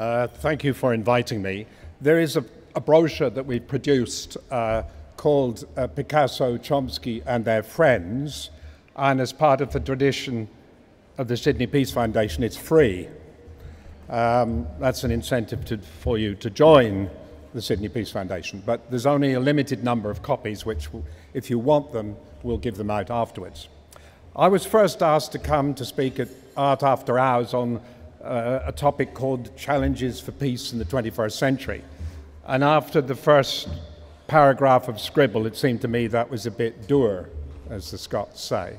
Uh, thank you for inviting me. There is a, a brochure that we've produced uh, called uh, Picasso, Chomsky, and Their Friends, and as part of the tradition of the Sydney Peace Foundation, it's free. Um, that's an incentive to, for you to join the Sydney Peace Foundation, but there's only a limited number of copies, which, if you want them, we'll give them out afterwards. I was first asked to come to speak at Art After Hours on uh, a topic called Challenges for Peace in the 21st Century. And after the first paragraph of scribble, it seemed to me that was a bit dour, as the Scots say.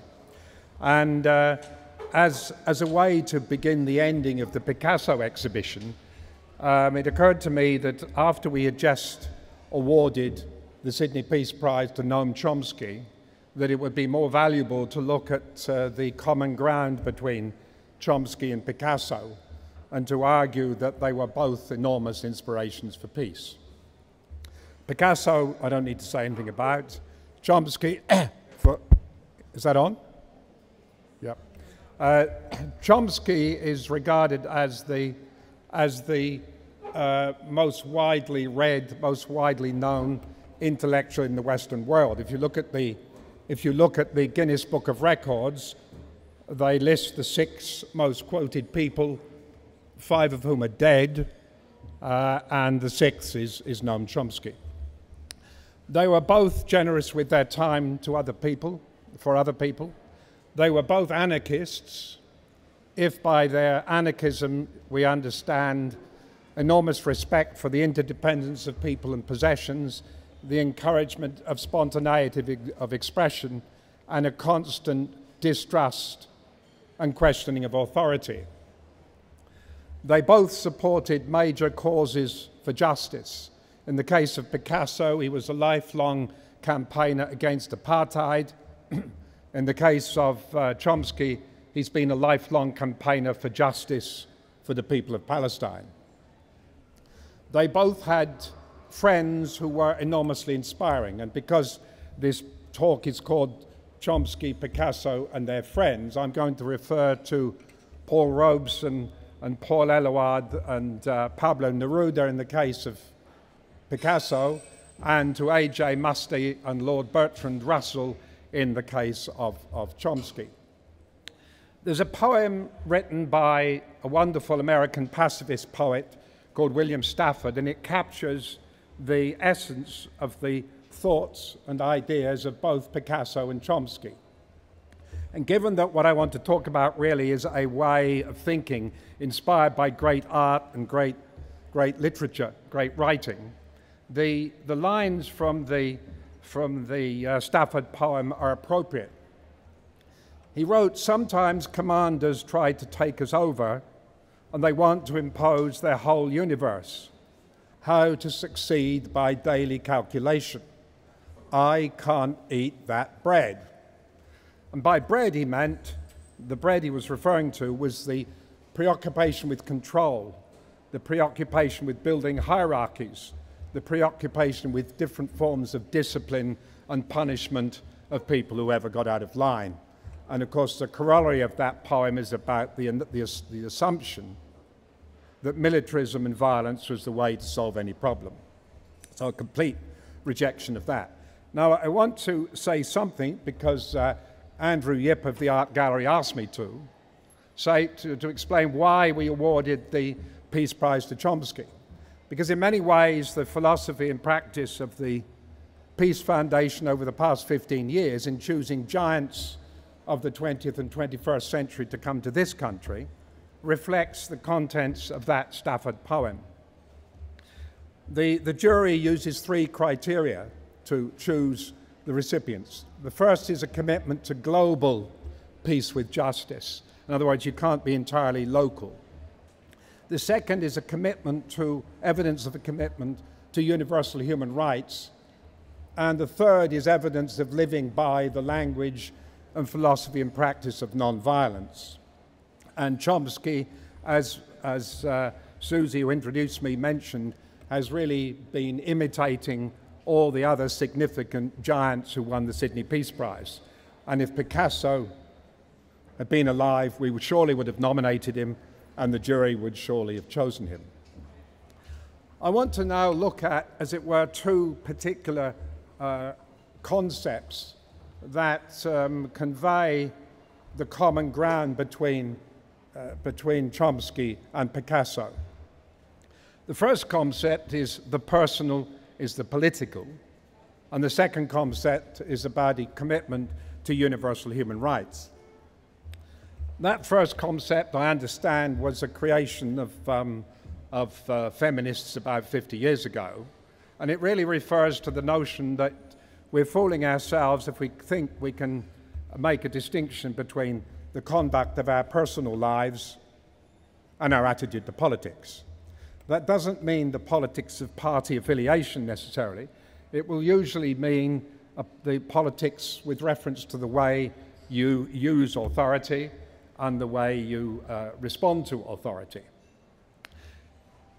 And uh, as, as a way to begin the ending of the Picasso exhibition, um, it occurred to me that after we had just awarded the Sydney Peace Prize to Noam Chomsky, that it would be more valuable to look at uh, the common ground between Chomsky and Picasso and to argue that they were both enormous inspirations for peace. Picasso, I don't need to say anything about. Chomsky, for, is that on? Yep. Uh, Chomsky is regarded as the, as the uh, most widely read, most widely known intellectual in the Western world. If you look at the, if you look at the Guinness Book of Records, they list the six most quoted people, five of whom are dead, uh, and the sixth is, is Noam Chomsky. They were both generous with their time to other people, for other people. They were both anarchists, if by their anarchism we understand enormous respect for the interdependence of people and possessions, the encouragement of spontaneity of expression, and a constant distrust and questioning of authority. They both supported major causes for justice. In the case of Picasso, he was a lifelong campaigner against apartheid. In the case of uh, Chomsky, he's been a lifelong campaigner for justice for the people of Palestine. They both had friends who were enormously inspiring, and because this talk is called Chomsky, Picasso, and their friends, I'm going to refer to Paul Robeson and Paul Eluard and uh, Pablo Neruda in the case of Picasso, and to A.J. Muste and Lord Bertrand Russell in the case of, of Chomsky. There's a poem written by a wonderful American pacifist poet called William Stafford, and it captures the essence of the thoughts and ideas of both Picasso and Chomsky. And given that what I want to talk about really is a way of thinking inspired by great art and great, great literature, great writing, the, the lines from the, from the uh, Stafford poem are appropriate. He wrote, Sometimes commanders try to take us over, and they want to impose their whole universe. How to succeed by daily calculation. I can't eat that bread. And by bread, he meant the bread he was referring to was the preoccupation with control, the preoccupation with building hierarchies, the preoccupation with different forms of discipline and punishment of people who ever got out of line. And of course, the corollary of that poem is about the, the, the assumption that militarism and violence was the way to solve any problem. So, a complete rejection of that. Now, I want to say something because uh, Andrew Yip of the Art Gallery asked me to, say, to, to explain why we awarded the Peace Prize to Chomsky. Because in many ways, the philosophy and practice of the Peace Foundation over the past 15 years in choosing giants of the 20th and 21st century to come to this country reflects the contents of that Stafford poem. The, the jury uses three criteria to choose the recipients. The first is a commitment to global peace with justice. In other words, you can't be entirely local. The second is a commitment to evidence of a commitment to universal human rights. And the third is evidence of living by the language and philosophy and practice of nonviolence. And Chomsky, as, as uh, Susie, who introduced me, mentioned, has really been imitating all the other significant giants who won the Sydney Peace Prize. And if Picasso had been alive, we would surely would have nominated him, and the jury would surely have chosen him. I want to now look at, as it were, two particular uh, concepts that um, convey the common ground between, uh, between Chomsky and Picasso. The first concept is the personal is the political, and the second concept is about the commitment to universal human rights. That first concept, I understand, was a creation of um, of uh, feminists about 50 years ago. And it really refers to the notion that we're fooling ourselves if we think we can make a distinction between the conduct of our personal lives and our attitude to politics. That doesn't mean the politics of party affiliation necessarily. It will usually mean uh, the politics with reference to the way you use authority and the way you uh, respond to authority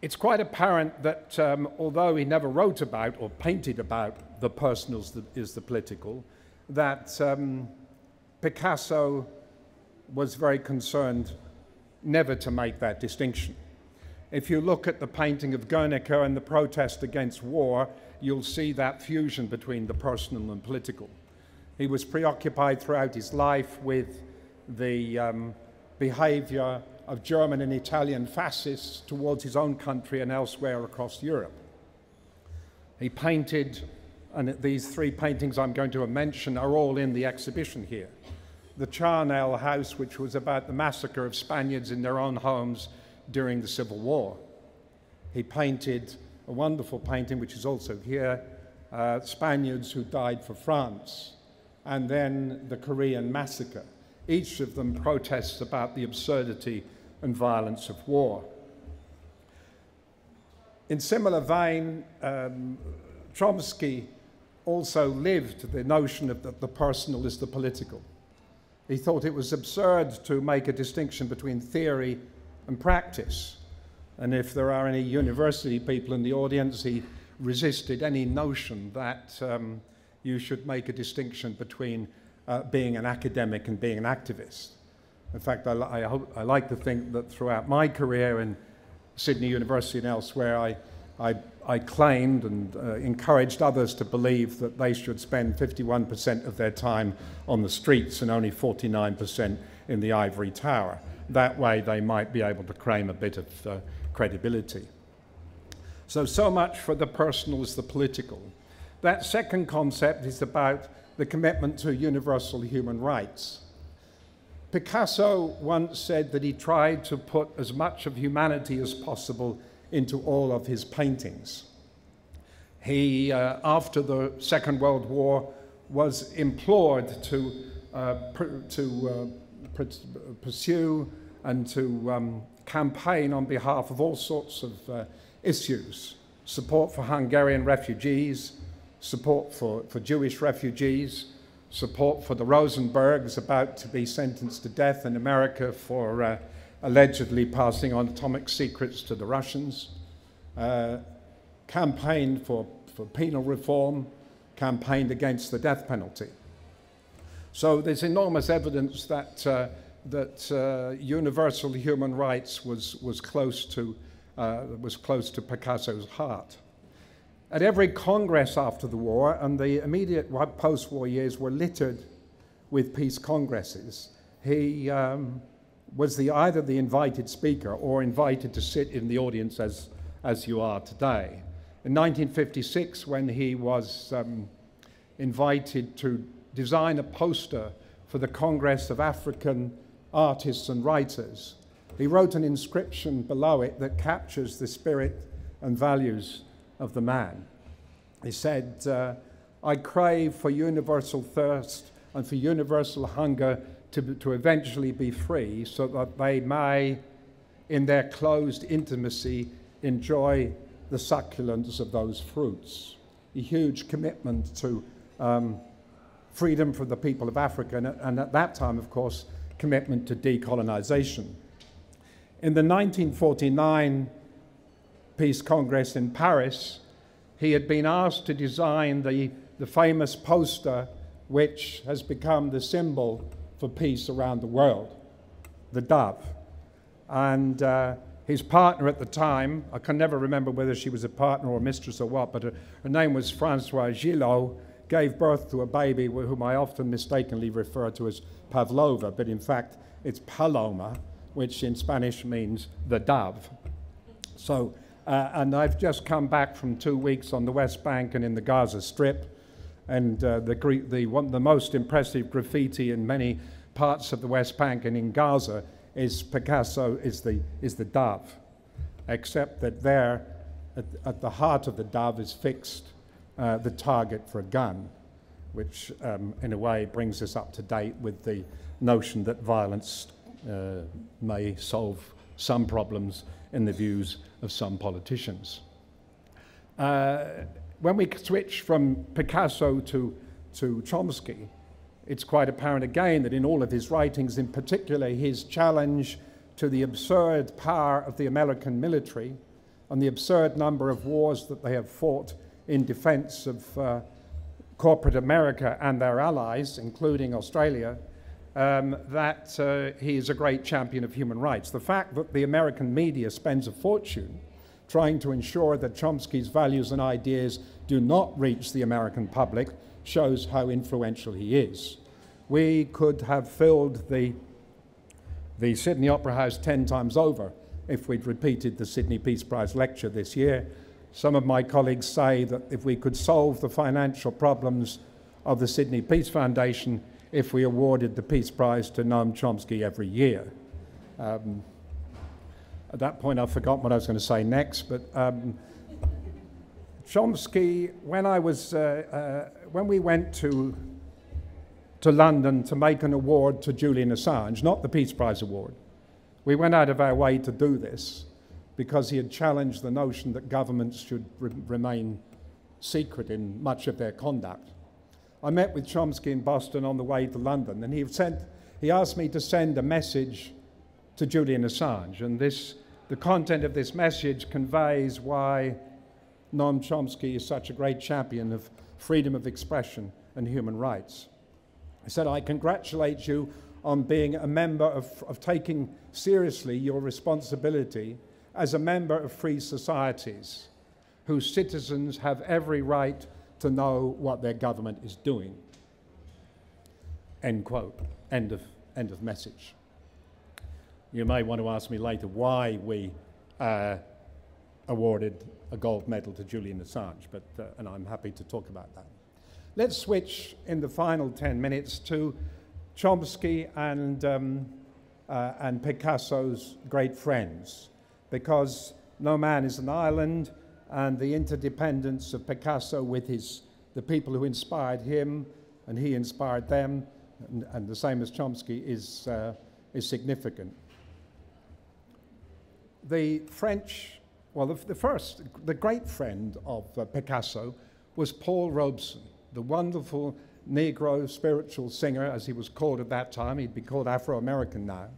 it's quite apparent that um, although he never wrote about or painted about the personal is the political, that um, Picasso was very concerned never to make that distinction. If you look at the painting of Guernica and the protest against war, you'll see that fusion between the personal and political. He was preoccupied throughout his life with the um, behavior of German and Italian fascists towards his own country and elsewhere across Europe. He painted, and these three paintings I'm going to mention are all in the exhibition here. The Charnel House, which was about the massacre of Spaniards in their own homes during the Civil War. He painted a wonderful painting, which is also here, uh, Spaniards who died for France, and then the Korean massacre. Each of them protests about the absurdity and violence of war. In similar vein, um, Chomsky also lived the notion of that the personal is the political. He thought it was absurd to make a distinction between theory and practice. And if there are any university people in the audience, he resisted any notion that um, you should make a distinction between uh, being an academic and being an activist. In fact, I, I, hope, I, like to think that throughout my career in Sydney University and elsewhere, I, I, I claimed and uh, encouraged others to believe that they should spend 51% of their time on the streets and only 49% in the ivory tower. That way, they might be able to claim a bit of uh, credibility. So, so much for the personal as the political. That second concept is about the commitment to universal human rights. Picasso once said that he tried to put as much of humanity as possible into all of his paintings. He, uh, after the Second World War, was implored to, uh, to uh, pursue and to um, campaign on behalf of all sorts of uh, issues support for Hungarian refugees, support for, for Jewish refugees, support for the Rosenbergs about to be sentenced to death in America for uh, allegedly passing on atomic secrets to the Russians, uh, campaigned for, for penal reform, campaigned against the death penalty. So there's enormous evidence that, uh, that uh, universal human rights was, was, close to, uh, was close to Picasso's heart. At every Congress after the war, and the immediate post war years were littered with peace congresses, he um, was the, either the invited speaker or invited to sit in the audience as, as you are today. In 1956, when he was um, invited to design a poster for the Congress of African Artists and Writers, he wrote an inscription below it that captures the spirit and values of the man. He said, uh, I crave for universal thirst and for universal hunger to, to eventually be free so that they may, in their closed intimacy, enjoy the succulence of those fruits. A huge commitment to um, freedom for the people of Africa, and, and at that time, of course, commitment to decolonization. In the 1949 Peace Congress in Paris, he had been asked to design the, the famous poster which has become the symbol for peace around the world, the dove. And uh, His partner at the time, I can never remember whether she was a partner or a mistress or what, but her, her name was Francoise Gilot, gave birth to a baby whom I often mistakenly refer to as Pavlova, but in fact it's Paloma, which in Spanish means the dove. So, uh, and I've just come back from two weeks on the West Bank and in the Gaza Strip, and uh, the, the, one, the most impressive graffiti in many parts of the West Bank and in Gaza is Picasso is the, is the dove, except that there, at, at the heart of the dove is fixed uh, the target for a gun, which um, in a way brings us up to date with the notion that violence uh, may solve some problems in the views of some politicians. Uh, when we switch from Picasso to, to Chomsky, it's quite apparent again that in all of his writings, in particular his challenge to the absurd power of the American military and the absurd number of wars that they have fought in defense of uh, corporate America and their allies, including Australia, um, that uh, he is a great champion of human rights. The fact that the American media spends a fortune trying to ensure that Chomsky's values and ideas do not reach the American public shows how influential he is. We could have filled the, the Sydney Opera House 10 times over if we'd repeated the Sydney Peace Prize lecture this year. Some of my colleagues say that if we could solve the financial problems of the Sydney Peace Foundation if we awarded the Peace Prize to Noam Chomsky every year. Um, at that point, I forgot what I was going to say next, but um, Chomsky, when I was, uh, uh, when we went to, to London to make an award to Julian Assange, not the Peace Prize award, we went out of our way to do this because he had challenged the notion that governments should re remain secret in much of their conduct. I met with Chomsky in Boston on the way to London, and he, sent, he asked me to send a message to Julian Assange. And this, the content of this message conveys why Noam Chomsky is such a great champion of freedom of expression and human rights. He said, I congratulate you on being a member of, of taking seriously your responsibility as a member of free societies whose citizens have every right to know what their government is doing. End quote. End of, end of message. You may want to ask me later why we uh, awarded a gold medal to Julian Assange, but, uh, and I'm happy to talk about that. Let's switch in the final 10 minutes to Chomsky and, um, uh, and Picasso's great friends because no man is an island, and the interdependence of Picasso with his, the people who inspired him and he inspired them, and, and the same as Chomsky, is, uh, is significant. The French, well, the, the first, the great friend of uh, Picasso was Paul Robeson, the wonderful Negro spiritual singer, as he was called at that time. He'd be called Afro American now.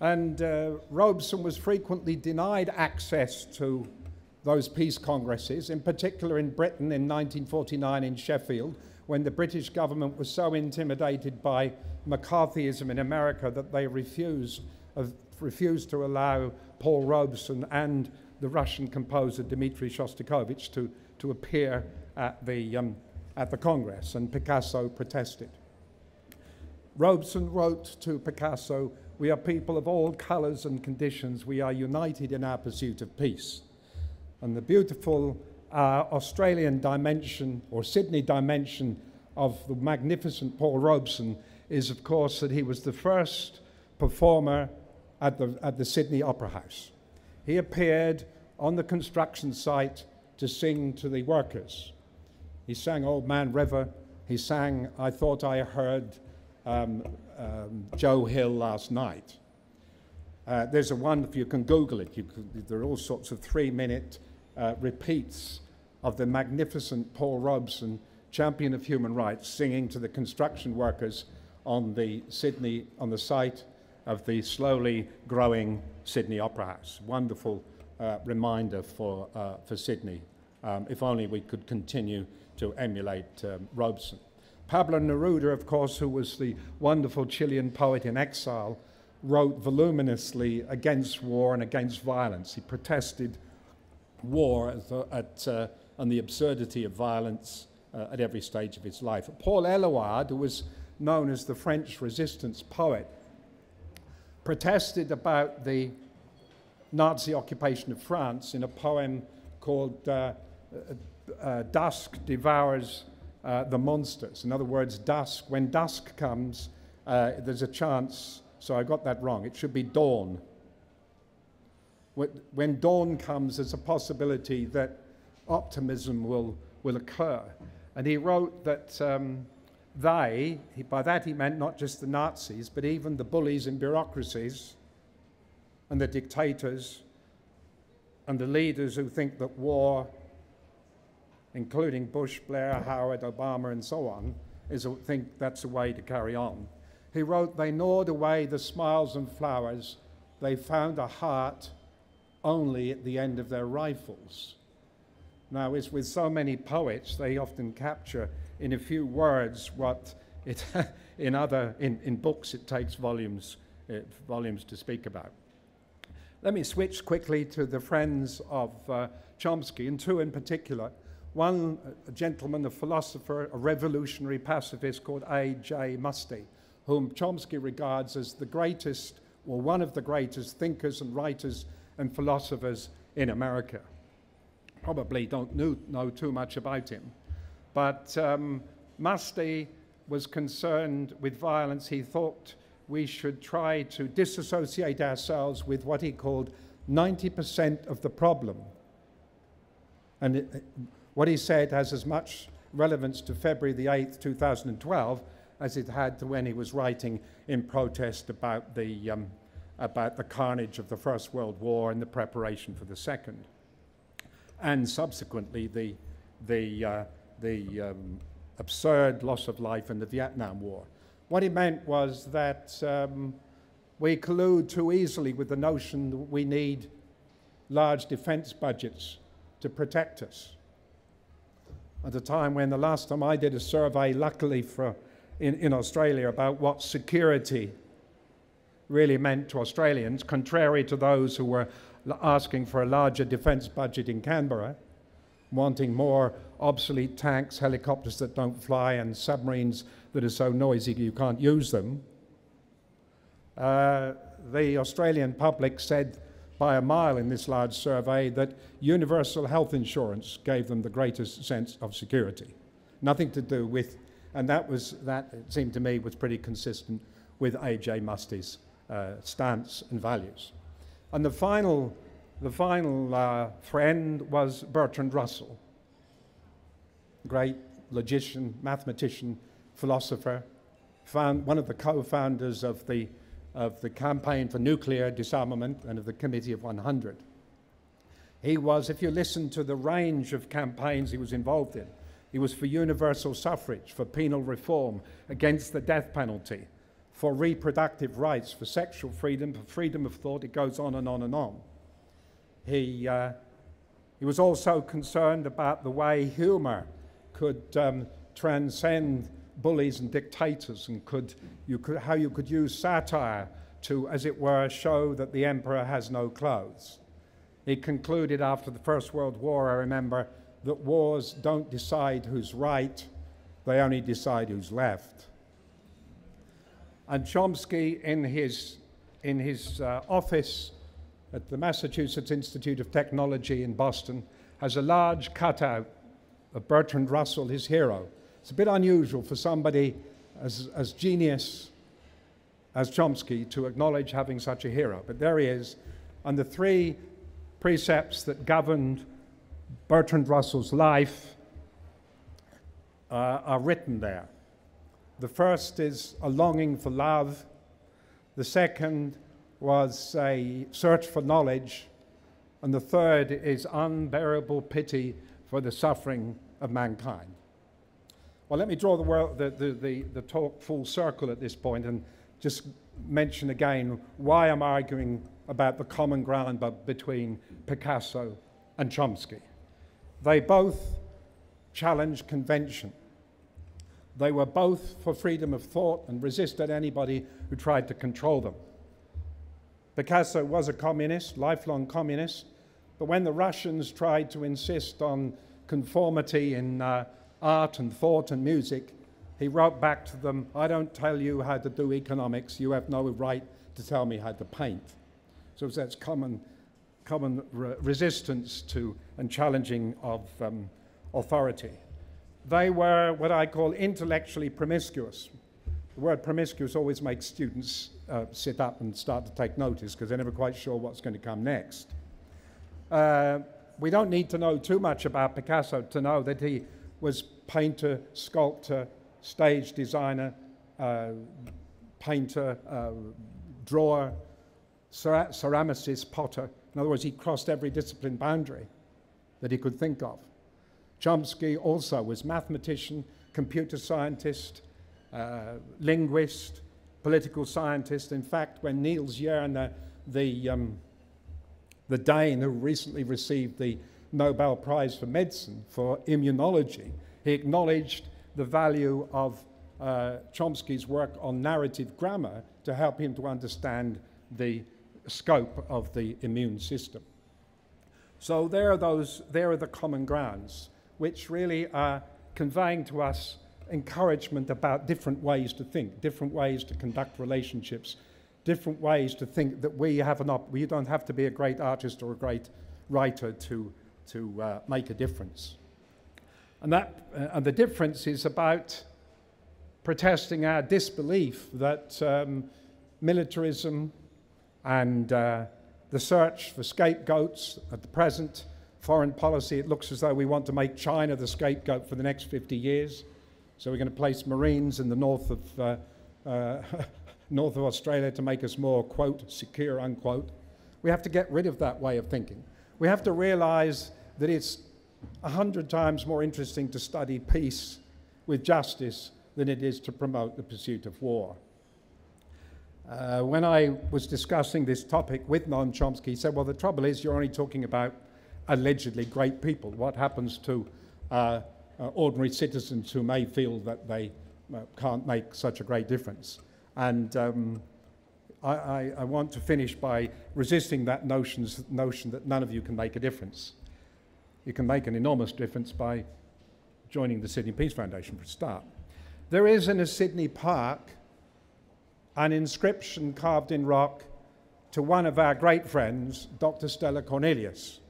And uh, Robeson was frequently denied access to those peace congresses, in particular in Britain in 1949 in Sheffield, when the British government was so intimidated by McCarthyism in America that they refused, uh, refused to allow Paul Robeson and the Russian composer Dmitri Shostakovich to, to appear at the, um, at the Congress, and Picasso protested. Robeson wrote to Picasso we are people of all colours and conditions. We are united in our pursuit of peace. And the beautiful uh, Australian dimension or Sydney dimension of the magnificent Paul Robeson is, of course, that he was the first performer at the, at the Sydney Opera House. He appeared on the construction site to sing to the workers. He sang Old Man River. He sang I Thought I Heard um, um, Joe Hill last night. Uh, there's a one, if you can Google it, you can, there are all sorts of three minute uh, repeats of the magnificent Paul Robeson, champion of human rights, singing to the construction workers on the Sydney, on the site of the slowly growing Sydney Opera House. Wonderful uh, reminder for, uh, for Sydney. Um, if only we could continue to emulate um, Robeson. Pablo Neruda, of course, who was the wonderful Chilean poet in exile, wrote voluminously against war and against violence. He protested war at, at uh, and the absurdity of violence uh, at every stage of his life. Paul Eluard, who was known as the French resistance poet, protested about the Nazi occupation of France in a poem called uh, uh, uh Dusk Devours uh, the Monsters. In other words, dusk, when dusk comes, uh, there's a chance, so I got that wrong, it should be dawn. When dawn comes, there's a possibility that optimism will, will occur. And he wrote that um, they, he, by that he meant not just the Nazis, but even the bullies in bureaucracies and the dictators and the leaders who think that war, including Bush, Blair, Howard, Obama, and so on, is think that's a way to carry on. He wrote, They gnawed away the smiles and flowers. They found a heart only at the end of their rifles. Now, as with so many poets, they often capture in a few words what it, in other, in, in books, it takes volumes, uh, volumes to speak about. Let me switch quickly to the friends of uh, Chomsky, and two in particular. One, a gentleman, a philosopher, a revolutionary pacifist called A.J. Muste, whom Chomsky regards as the greatest, or one of the greatest thinkers and writers and philosophers in America. Probably don't know, know too much about him. But um, Muste was concerned with violence. He thought we should try to disassociate ourselves with what he called 90% of the problem. And it, what he said has as much relevance to February the 8th, 2012, as it had to when he was writing in protest about the, um, about the carnage of the First World War and the preparation for the Second. And subsequently, the, the, uh, the um, absurd loss of life in the Vietnam War. What he meant was that um, we collude too easily with the notion that we need large defense budgets to protect us. At a time when the last time I did a survey, luckily for in, in Australia, about what security really meant to Australians, contrary to those who were asking for a larger defense budget in Canberra, wanting more obsolete tanks, helicopters that don't fly, and submarines that are so noisy you can't use them. Uh, the Australian public said by a mile in this large survey that universal health insurance gave them the greatest sense of security. Nothing to do with, and that was, that it seemed to me was pretty consistent with A.J. Muste's uh, stance and values. And the final, the final uh, friend was Bertrand Russell, great logician, mathematician, philosopher, found, one of the co-founders of the, of the Campaign for Nuclear Disarmament and of the Committee of 100. He was, if you listen to the range of campaigns he was involved in, he was for universal suffrage, for penal reform, against the death penalty, for reproductive rights, for sexual freedom, for freedom of thought. It goes on and on and on. He, uh, he was also concerned about the way humor could um, transcend bullies and dictators and could, you could, how you could use satire to, as it were, show that the emperor has no clothes. He concluded after the First World War, I remember, that wars don't decide who's right, they only decide who's left. And Chomsky, in his, in his uh, office at the Massachusetts Institute of Technology in Boston, has a large cutout of Bertrand Russell, his hero. It's a bit unusual for somebody as, as genius as Chomsky to acknowledge having such a hero, but there he is. And the three precepts that governed Bertrand Russell's life uh, are written there. The first is a longing for love. The second was a search for knowledge. And the third is unbearable pity for the suffering of mankind. Well, let me draw the, world, the, the, the, the talk full circle at this point and just mention again why I'm arguing about the common ground between Picasso and Chomsky. They both challenged convention. They were both for freedom of thought and resisted anybody who tried to control them. Picasso was a communist, lifelong communist, but when the Russians tried to insist on conformity in uh, art and thought and music, he wrote back to them, I don't tell you how to do economics, you have no right to tell me how to paint. So that's common, common re resistance to and challenging of um, authority. They were what I call intellectually promiscuous. The word promiscuous always makes students uh, sit up and start to take notice because they're never quite sure what's going to come next. Uh, we don't need to know too much about Picasso to know that he was painter, sculptor, stage designer, uh, painter, uh, drawer, cer ceramicist, potter. In other words, he crossed every discipline boundary that he could think of. Chomsky also was mathematician, computer scientist, uh, linguist, political scientist. In fact, when Niels Jerne, the, um, the Dane who recently received the Nobel Prize for Medicine for immunology, he acknowledged the value of uh, Chomsky's work on narrative grammar to help him to understand the scope of the immune system. So there are those, there are the common grounds, which really are conveying to us encouragement about different ways to think, different ways to conduct relationships, different ways to think that we have an op- we don't have to be a great artist or a great writer to, to uh, make a difference. And, that, uh, and the difference is about protesting our disbelief that um, militarism and uh, the search for scapegoats at the present foreign policy, it looks as though we want to make China the scapegoat for the next 50 years. So we're going to place Marines in the north of, uh, uh, north of Australia to make us more, quote, secure, unquote. We have to get rid of that way of thinking. We have to realize that it's a hundred times more interesting to study peace with justice than it is to promote the pursuit of war. Uh, when I was discussing this topic with Noam Chomsky, he said, Well, the trouble is, you're only talking about allegedly great people. What happens to uh, uh, ordinary citizens who may feel that they uh, can't make such a great difference. And um, I, I, I, want to finish by resisting that notion that none of you can make a difference. You can make an enormous difference by joining the Sydney Peace Foundation for a start. There is in a Sydney park an inscription carved in rock to one of our great friends, Dr. Stella Cornelius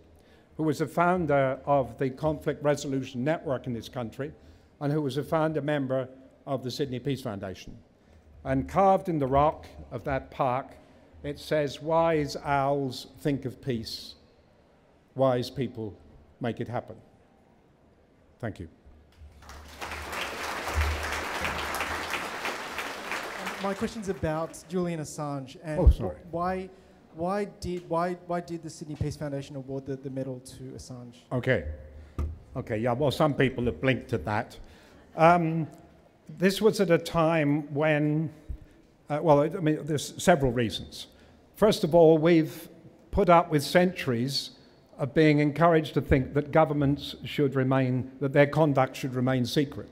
who was a founder of the Conflict Resolution Network in this country and who was a founder member of the Sydney Peace Foundation. And carved in the rock of that park, it says, Wise owls think of peace, wise people make it happen. Thank you. My question's about Julian Assange and oh, why why did why why did the Sydney Peace Foundation award the, the medal to Assange? Okay, okay, yeah. Well, some people have blinked at that. Um, this was at a time when, uh, well, I mean, there's several reasons. First of all, we've put up with centuries of being encouraged to think that governments should remain, that their conduct should remain secret.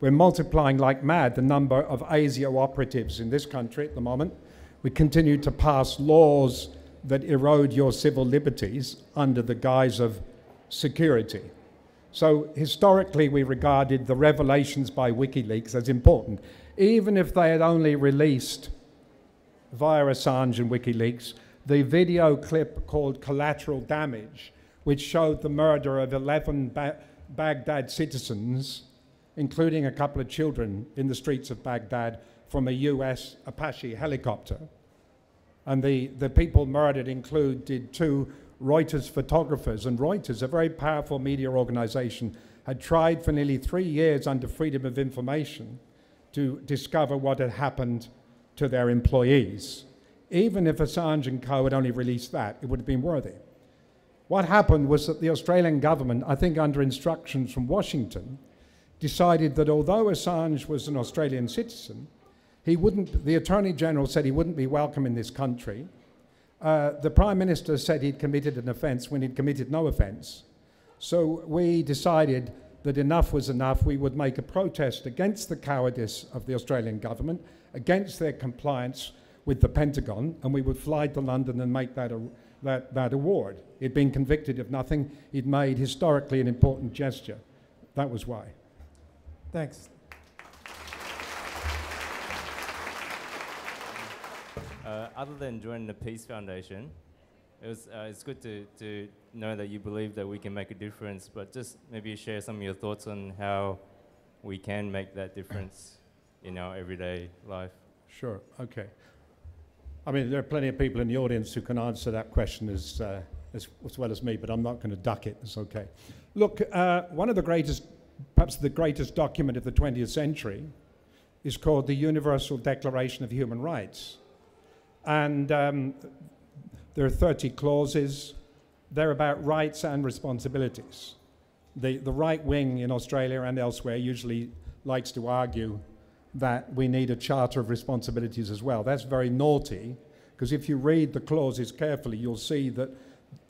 We're multiplying like mad the number of ASIO operatives in this country at the moment we continue to pass laws that erode your civil liberties under the guise of security. So historically, we regarded the revelations by WikiLeaks as important, even if they had only released via Assange and WikiLeaks the video clip called Collateral Damage, which showed the murder of 11 ba Baghdad citizens, including a couple of children, in the streets of Baghdad from a US Apache helicopter. And the, the people murdered included two Reuters photographers. And Reuters, a very powerful media organization, had tried for nearly three years under Freedom of Information to discover what had happened to their employees. Even if Assange and co had only released that, it would have been worthy. What happened was that the Australian government, I think under instructions from Washington, decided that although Assange was an Australian citizen, he wouldn't, the Attorney General said he wouldn't be welcome in this country. Uh, the Prime Minister said he'd committed an offence when he'd committed no offence. So we decided that enough was enough. We would make a protest against the cowardice of the Australian government, against their compliance with the Pentagon, and we would fly to London and make that, that, that award. He'd been convicted of nothing. He'd made historically an important gesture. That was why. Thanks. Uh, other than joining the Peace Foundation, it was, uh, it's good to, to know that you believe that we can make a difference, but just maybe share some of your thoughts on how we can make that difference in our everyday life. Sure, okay. I mean, there are plenty of people in the audience who can answer that question as, uh, as, as, well as me, but I'm not going to duck it. It's okay. Look, uh, one of the greatest, perhaps the greatest document of the 20th century is called the Universal Declaration of Human Rights. And um, there are 30 clauses. They're about rights and responsibilities. The, the right wing in Australia and elsewhere usually likes to argue that we need a charter of responsibilities as well. That's very naughty, because if you read the clauses carefully, you'll see that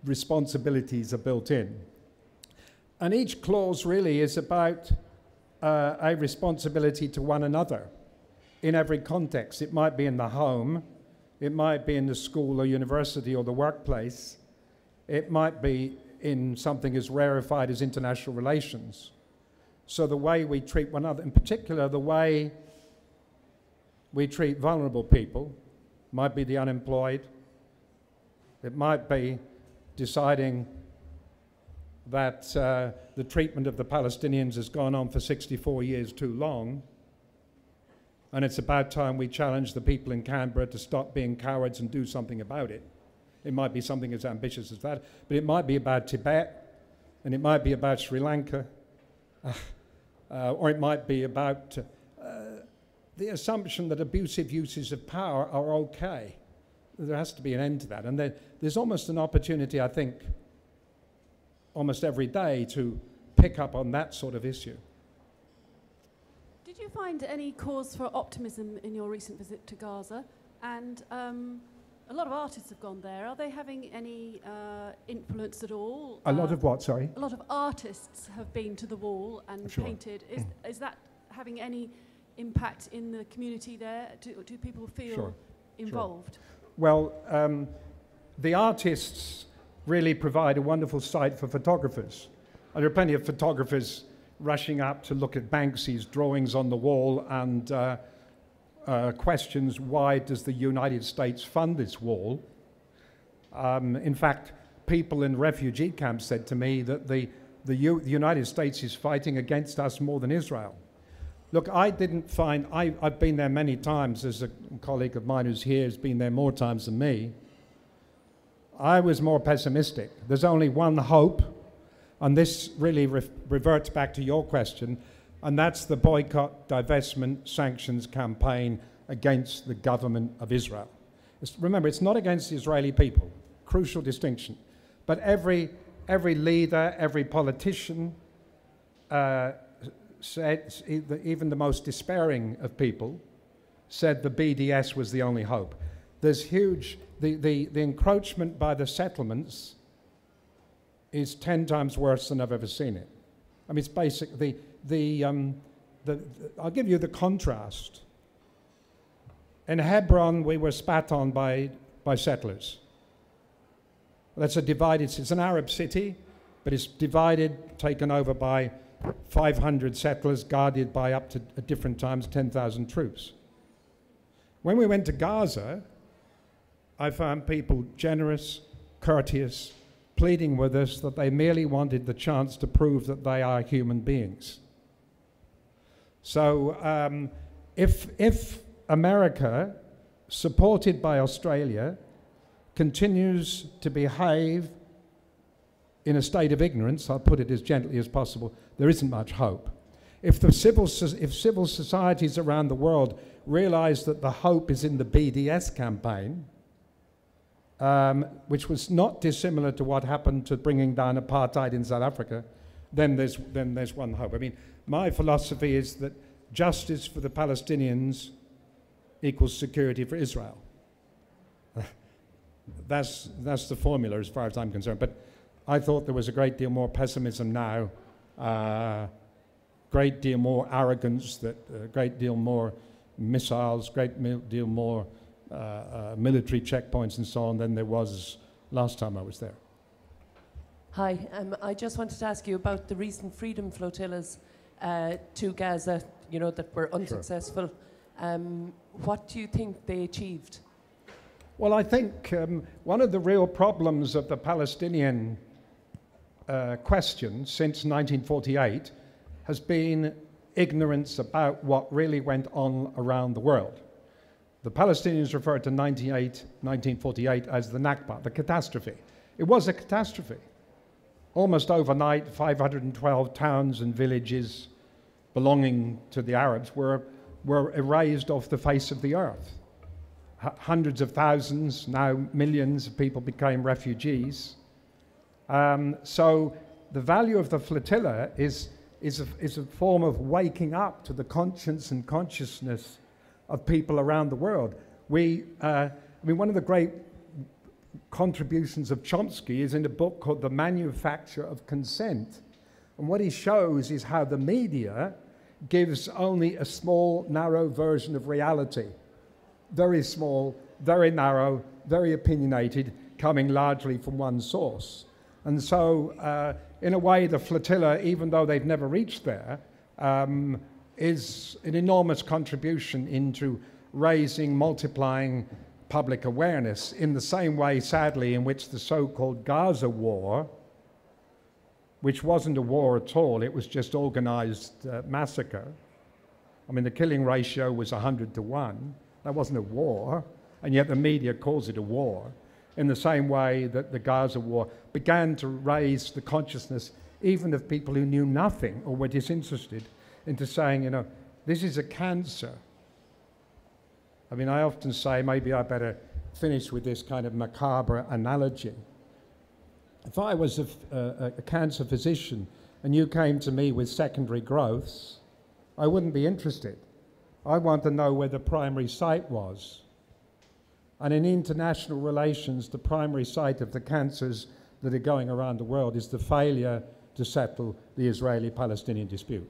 responsibilities are built in. And each clause really is about uh, a responsibility to one another in every context. It might be in the home, it might be in the school or university or the workplace, it might be in something as rarefied as international relations. So the way we treat one another, in particular, the way we treat vulnerable people, might be the unemployed, it might be deciding that uh, the treatment of the Palestinians has gone on for 64 years too long, and it's about time we challenge the people in Canberra to stop being cowards and do something about it. It might be something as ambitious as that, but it might be about Tibet, and it might be about Sri Lanka, uh, or it might be about uh, the assumption that abusive uses of power are okay. There has to be an end to that. And there, there's almost an opportunity, I think, almost every day to pick up on that sort of issue. Find any cause for optimism in your recent visit to Gaza? And um, a lot of artists have gone there. Are they having any uh, influence at all? A uh, lot of what, sorry? A lot of artists have been to the wall and sure. painted. Is, mm. is that having any impact in the community there? Do, do people feel sure. involved? Sure. Well, um, the artists really provide a wonderful site for photographers. And there are plenty of photographers rushing up to look at Banksy's drawings on the wall and uh, uh, questions why does the United States fund this wall? Um, in fact, people in refugee camps said to me that the, the, U- the United States is fighting against us more than Israel. Look, I didn't find, I, have been there many times, as a colleague of mine who's here has been there more times than me. I was more pessimistic. There's only one hope, and this really re- reverts back to your question, and that's the boycott, divestment, sanctions campaign against the government of Israel. It's, remember, it's not against the Israeli people, crucial distinction. But every, every leader, every politician, uh, said, even the most despairing of people said the BDS was the only hope. There's huge, the, the, the encroachment by the settlements is 10 times worse than I've ever seen it. I mean, it's basic, the, the, um, the, the, I'll give you the contrast. In Hebron, we were spat on by, by settlers. That's a divided, it's an Arab city, but it's divided, taken over by 500 settlers guarded by up to, at different times, 10,000 troops. When we went to Gaza, I found people generous, courteous, pleading with us that they merely wanted the chance to prove that they are human beings. So um, if, if America, supported by Australia, continues to behave in a state of ignorance, I'll put it as gently as possible, there isn't much hope. If, the civil, if civil societies around the world realize that the hope is in the BDS campaign, um, which was not dissimilar to what happened to bringing down apartheid in South Africa, then there's, then there's one hope. I mean, my philosophy is that justice for the Palestinians equals security for Israel. that's, that's the formula as far as I'm concerned. But I thought there was a great deal more pessimism now, a uh, great deal more arrogance, that a great deal more missiles, great deal more uh, uh, military checkpoints and so on than there was last time I was there. Hi, um, I just wanted to ask you about the recent freedom flotillas uh, to Gaza, you know, that were unsuccessful. Um, what do you think they achieved? Well, I think um, one of the real problems of the Palestinian uh, question since 1948 has been ignorance about what really went on around the world. The Palestinians referred to 1948 as the Nakba, the catastrophe. It was a catastrophe. Almost overnight, 512 towns and villages belonging to the Arabs were, were erased off the face of the earth. H- hundreds of thousands, now millions of people became refugees. Um, so the value of the flotilla is, is, a, is a form of waking up to the conscience and consciousness of people around the world. We, uh, I mean, one of the great contributions of Chomsky is in a book called The Manufacture of Consent. And what he shows is how the media gives only a small, narrow version of reality. Very small, very narrow, very opinionated, coming largely from one source. And so, uh, in a way, the flotilla, even though they've never reached there, um, is an enormous contribution into raising, multiplying public awareness in the same way, sadly, in which the so called Gaza war, which wasn't a war at all, it was just organized uh, massacre. I mean, the killing ratio was 100 to 1. That wasn't a war, and yet the media calls it a war. In the same way that the Gaza war began to raise the consciousness even of people who knew nothing or were disinterested into saying, you know, this is a cancer I mean, I often say maybe I better finish with this kind of macabre analogy. If I was a, a, a cancer physician and you came to me with secondary growths, I wouldn't be interested. I want to know where the primary site was. And in international relations, the primary site of the cancers that are going around the world is the failure to settle the Israeli Palestinian dispute.